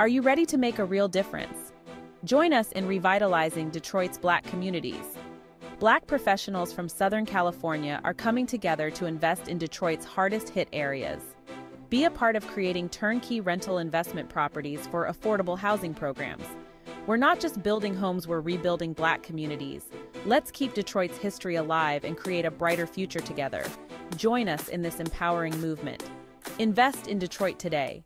Are you ready to make a real difference? Join us in revitalizing Detroit's Black communities. Black professionals from Southern California are coming together to invest in Detroit's hardest hit areas. Be a part of creating turnkey rental investment properties for affordable housing programs. We're not just building homes, we're rebuilding Black communities. Let's keep Detroit's history alive and create a brighter future together. Join us in this empowering movement. Invest in Detroit today.